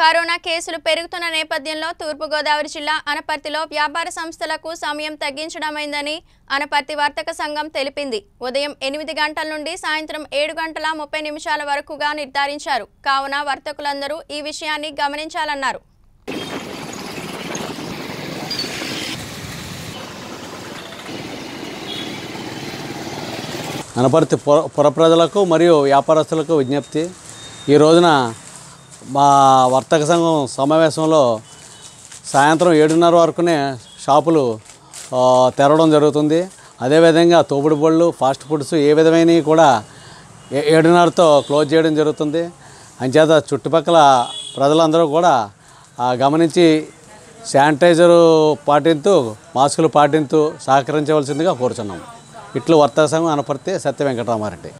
Corona కేసులు పెరుగుతున్న నేపథ్యంలో తూర్పుగోదావరి జిల్లా అనపర్తిలో వ్యాపార సంస్థలకు సమయం తగ్గించడమైందని అనపర్తి వర్తక సంఘం తెలిపింది. ఉదయం ఎనిమిది గంటల నుండి సాయంత్రం ఏడు గంటల ముప్పై నిమిషాల వరకుగా నిర్ధారించారు. కావున వర్తకులందరూ ఈ విషయాన్ని గమనించాలన్నారు. అనపర్తి పుర పుర ప్రజలకు మరియు వ్యాపారస్తులకు విజ్ఞప్తి. ఈ రోజున మా వర్తక సంఘం సమావేశంలో సాయంత్రం ఏడున్నర వరకునే షాపులు తెరవడం జరుగుతుంది. అదేవిధంగా తోపుడు బళ్ళు ఫాస్ట్ ఫుడ్స్ ఏ విధమైనవి కూడా ఏడున్నరతో క్లోజ్ చేయడం జరుగుతుంది. అంచేత చుట్టుపక్కల ప్రజలందరూ కూడా గమనించి శానిటైజరు పాటిస్తూ మాస్కులు పాటిస్తూ సహకరించవలసిందిగా కోరుచున్నాం. ఇట్లు వర్తక సంఘం అనపర్తి సత్య వెంకటరామారెడ్డి.